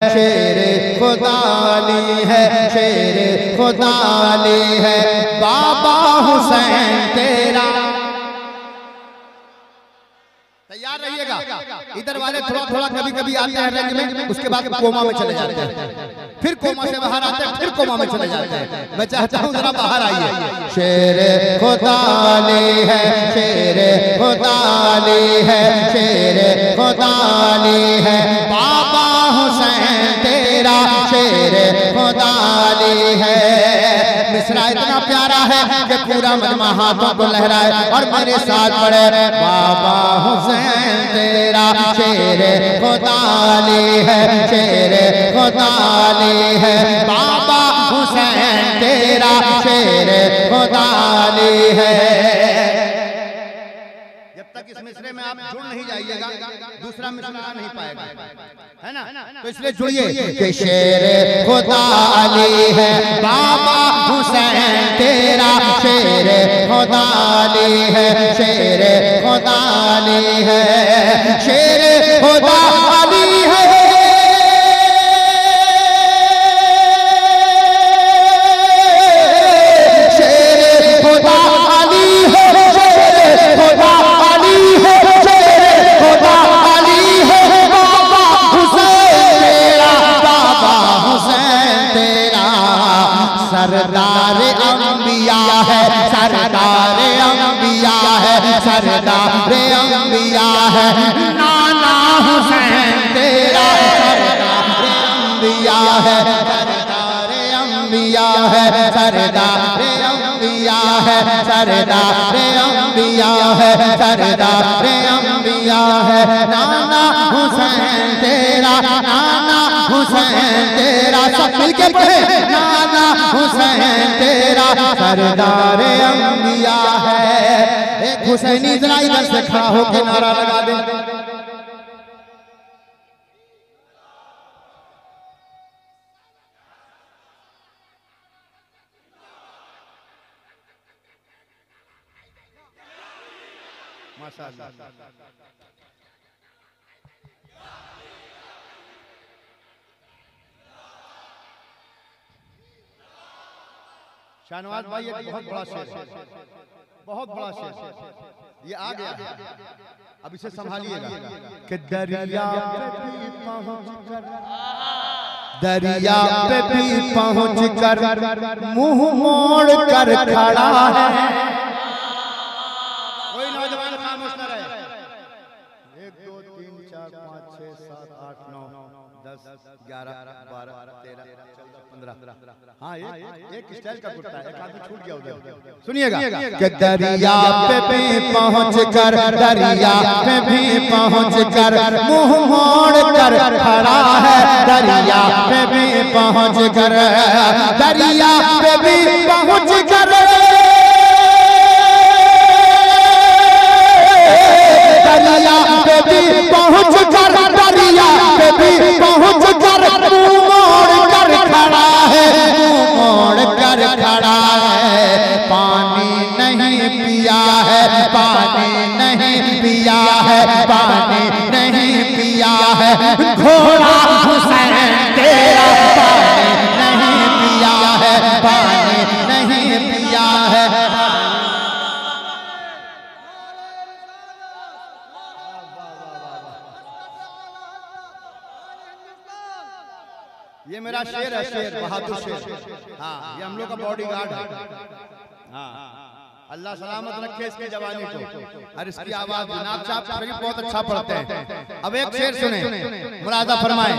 शेर खुदाली है, शेर खुदाली है। बाबा हुसैन तेरा। तैयार रहिएगा। इधर वाले थोड़ा थोड़ा कभी कभी आते हैं रेंज में, उसके बाद कोमा में चले जाते हैं। फिर कोमा से बाहर आते हैं, फिर कोमा में चले जाते हैं। मैं चाहता हूँ जरा बाहर आइए। शेर खुदाली है, शेर खुदाली है, शेर खुदाली है। बाबा खुदाली है। मिसरा इतना प्यारा है कि पूरा मजमा हाथों को लहराए और मेरे साथ पड़े, बाबा हुसैन, तेरा शेर खुदाली है, शेर खुदाली है। बाबा हुसैन, तेरा शेर खुदाली है। इस मिसरे में आप जुड़ नहीं जाइएगा दूसरा मिसरा आ नहीं पाएगा। है ना? तो इसलिए जुड़िए कि शेर खुदा अली है बाबा हुसैन तेरा शेर खुदा अली है शेर खुदा अली है शेर खुदा अंबिया है, सरदार अंबिया है, सरदार अंबिया है। नाना हुसैन, तेरा सरदार अंबिया है, सरदार अंबिया है, सरदार अंबिया है, सरदार अंबिया है, सरदार अंबिया है। नाना हुसैन, तेरा हुसैन, तेरा सब मिलके पढ़े नाना हुसैन, तेरा सरदार अंबिया है। एक हुसैनी जरा इधर से खड़ा होकर नारा लगा दे। माशाअल्लाह शाहनवाज भाई एक बहुत बड़ा शेर है। बहुत बड़ा शेर ये आ गया। अब इसे संभालिएगा। कि दरिया पे भी पहुँच कर दरिया पे भी पहुँच कर मुँह मोड़ कर खड़ा है। कोई नौजवान खामोश न रहे। एक दो तीन चार पाँच छः सात आठ नौ। दस ग्यारह बारह तेरह चौदह पंद्रह। हाँ ये एक स्टाइल का कुर्ता है एक आदमी छूट गया उधर। सुनिएगा। कि दरिया पे भी पहुँच कर दरिया पे भी पहुँच कर मुँह मोड़ कर खड़ा है। दरिया पे भी पहुँच कर दरिया पे भी पहुँच कर दरिया पे भी पहुँच कर दरिया पे भी पहुँच मेरा शेर है शेर बहादुर शेर हाँ। ये हम लोग का बॉडी गार्ड है। हाँ। अल्लाह सलामत रखे इसकी जवानी को। और इसकी आवाज़ जनाब साहब शरीफ बहुत अच्छा पढ़ते हैं। अब एक शेर सुने। मुरादा फरमाए।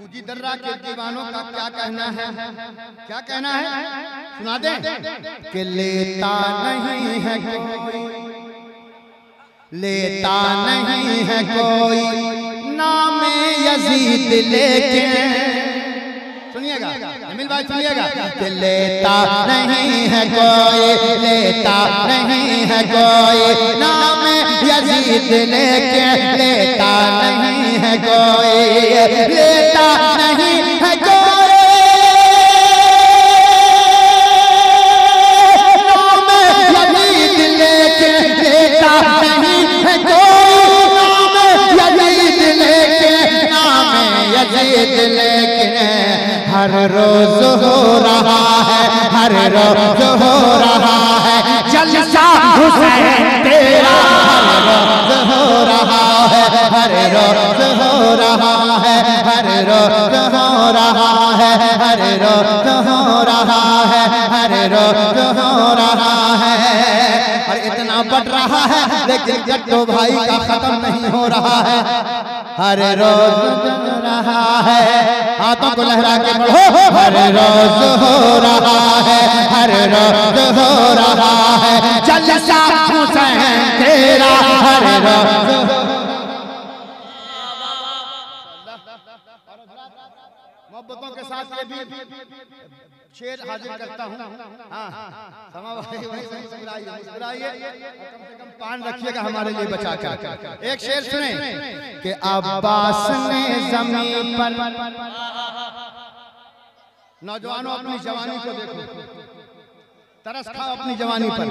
गुजी दर्रा के दीवानों का क्या कहना है? क्या कहना है? सुना दे? कि लेता नहीं है कोई। लेता नहीं है कोई। नाम यजीद लेके। सुनिएगा सुनिएगा। लेता नहीं है कोई, लेता नहीं है कोई। नाम यजीद लेके, लेता नहीं है कोई। लेता नहीं हो रहा है। जलसा हुसैन तेरा रोज हो रहा है। हर रोज हो रहा है। हर रोज हो रहा है। हर रोज हो रहा है। हर रोज हो रहा है। और इतना बढ़ रहा है, लेकिन जट्टो भाई का खत्म नहीं हो रहा है। हर रोज जग रहा है हाथों को लहरा के बढ़ो हर रोज हो रहा है हर रोज हो रहा है जलसा हुसैन तेरा हर रोज हो मोहब्बतों के साथ ये भी शेर हाजिर करता हूँ। हाँ कम से कम पान रखिएगा हमारे लिए बचा कर एक शेर सुने कि अब्बास ने ज़मीन पर नौजवानों अपनी जवानी को देखो। तरस खाओ अपनी जवानी पर।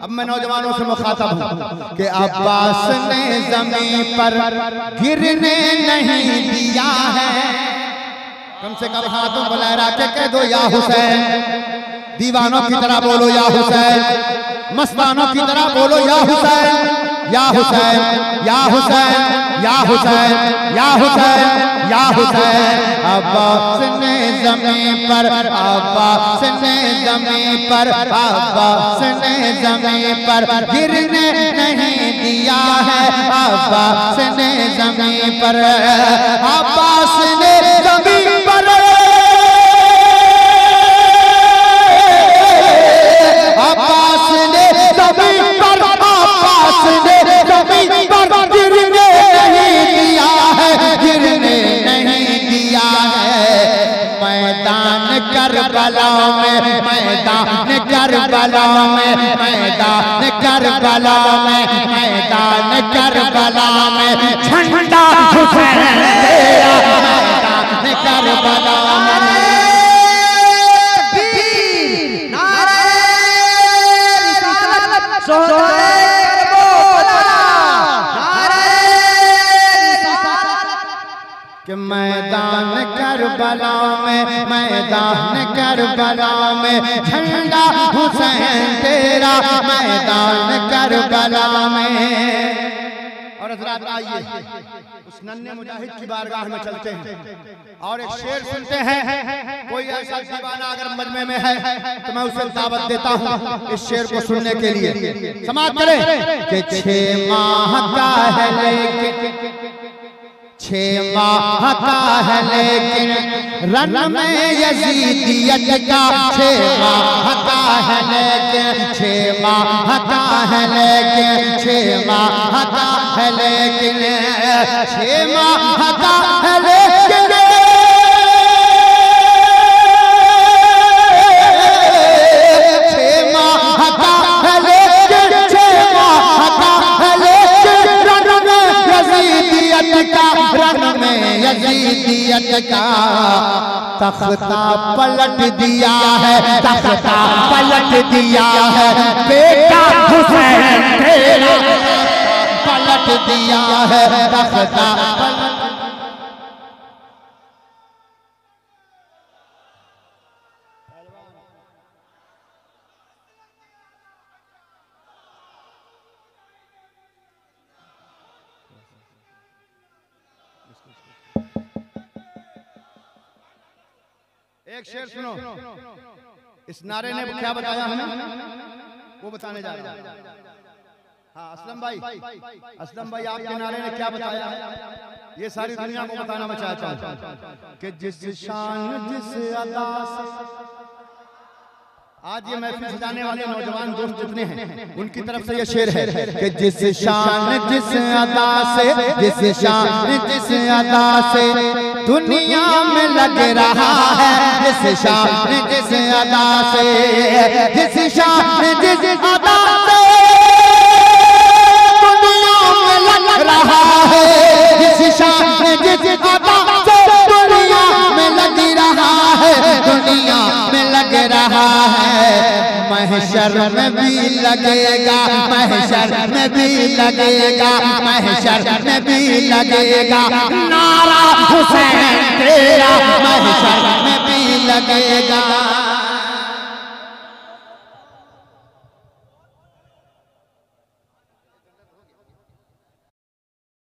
अब मैं नौजवानों से मुखातब हूँ कि अब्बास ने ज़मीन पर गिरने नहीं दिया है। कम से कम हाथों को लहरा के कह दो, या हुसैन। दीवानों की तरह बोलो, या हुसैन। मस्तानों की तरह बोलो, या हुसैन। या हुसैन या हुसैन या हुसैन या हुसैन या हुसैन। अब्बास ने ज़मीन पर अब्बास ने ज़मीन पर अब्बास ने ज़मीन पर गिरने नहीं दिया है। अब्बास ने ज़मीन पर अब्बास ने करबला में मैदान करबला में मैदान करबला में मैदान करबला में झंडा हुसैन मैदान करबला में करबला में मैदान करबला में झंडा हुसैन तेरा मैदान करबला में। और हजरात आइए उस नन्हे मुजाहिद की बारगाह में चलते हैं। और एक शेर सुनते हैं कोई ऐसा दीवाना अगर मजमे में है तो मैं उसे दावत देता हूँ इस शेर को सुनने के लिए। समाप्त करें। कि छह माह का है लेकिन का है लेकिन रन में यजीदियत का है लेकिन का है लेकिन है लेकिन है तख्ता पलट दिया है तख्ता पलट दिया है बेटा हुसैन तेरा पलट दिया है तख्ता पलट एक शेर सुनो। इस नारे ने क्या बताया हमें वो बताने जा रहा हूँ। हाँ असलम भाई असलम भाई आपके नारे ने क्या बताया? ये सारी दुनिया को बताना मैं चाहता हूँ कि जिस शान जिस अदा से आज ये महफिल सजाने वाले नौजवान दोस्त जितने हैं उनकी तरफ़ से ये शेर है कि जिस शान जिस अदा से जिस शान जिस अदा से। दुनिया में लग रहा है। जिस शान जिस अदा से, जिस शान जिस अदा से। दुनिया में लग रहा है। जिस शान जिस अदा महेश्वर में भी लगेगा महेश्वर में भी लगेगा महेश्वर में भी लगेगा। नारा हुसैन, तेरा महेश्वर में भी लगेगा।